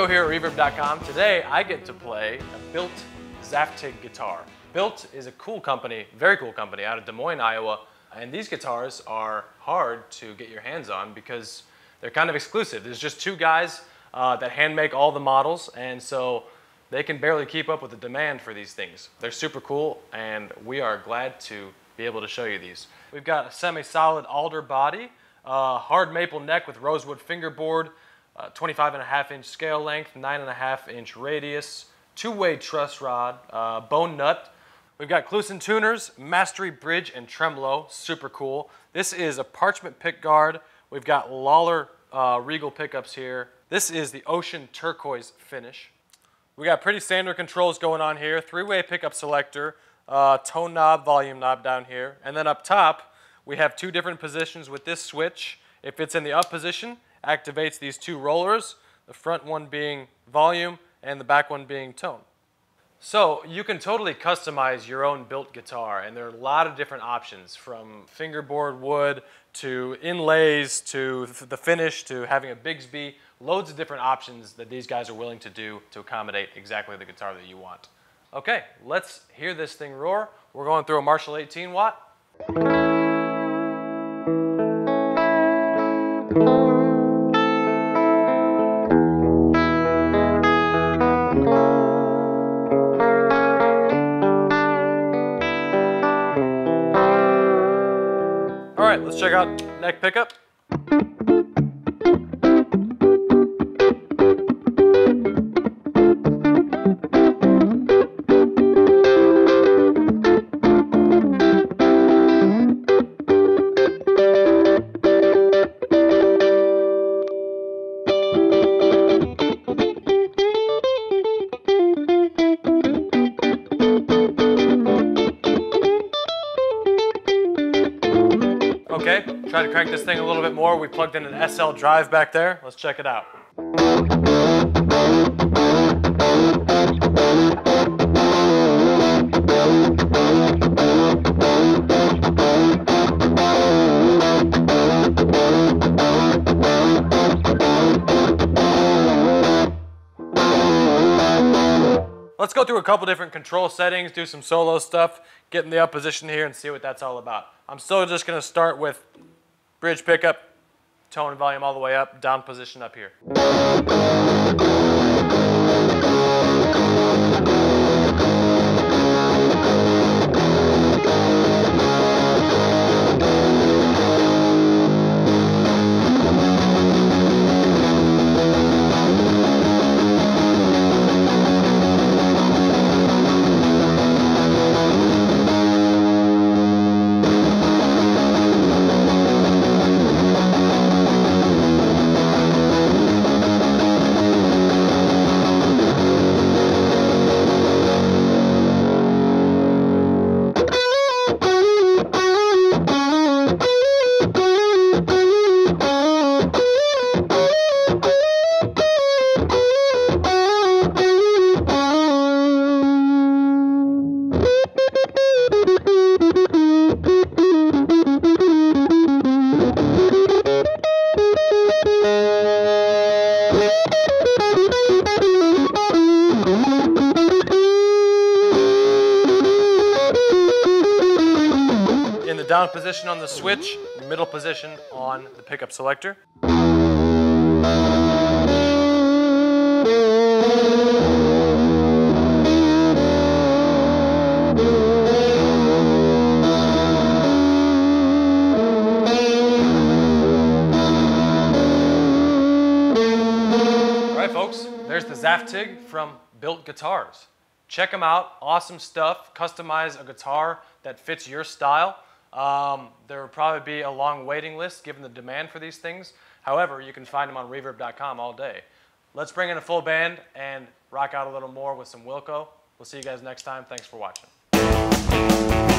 Joe here at Reverb.com. Today I get to play a Bilt Zaftig guitar. Bilt is a cool company, very cool company out of Des Moines, Iowa. And these guitars are hard to get your hands on because they're kind of exclusive. There's just two guys uh, that hand make all the models and so they can barely keep up with the demand for these things. They're super cool and we are glad to be able to show you these. We've got a semi-solid alder body, hard maple neck with rosewood fingerboard, uh, 25 and a half inch scale length, nine and a half inch radius, two-way truss rod, uh, bone nut. We've got Kluson tuners, Mastery bridge and tremolo, super cool. This is a parchment pick guard. We've got Lollar uh, Regal pickups here. This is the Ocean turquoise finish. We got pretty standard controls going on here. Three-way pickup selector, uh, tone knob, volume knob down here. And then up top, we have two different positions with this switch. If it's in the up position, activates these two rollers, the front one being volume and the back one being tone. So you can totally customize your own Bilt guitar and there are a lot of different options from fingerboard wood to inlays to the finish to having a Bigsby, loads of different options that these guys are willing to do to accommodate exactly the guitar that you want. Okay, let's hear this thing roar. We're going through a Marshall 18 watt. Let's check out neck pickup. Okay, try to crank this thing a little bit more. We plugged in an SL drive back there. Let's check it out. Let's go through a couple different control settings, do some solo stuff, get in the up position here and see what that's all about. I'm still just gonna start with bridge pickup, tone and volume all the way up, down position up here. Down position on the switch, middle position on the pickup selector. All right, folks, there's the Zaftig from Bilt Guitars. Check them out, awesome stuff. Customize a guitar that fits your style. Um, there will probably be a long waiting list given the demand for these things. However, you can find them on reverb.com all day. Let's bring in a full band and rock out a little more with some Wilco. We'll see you guys next time. Thanks for watching.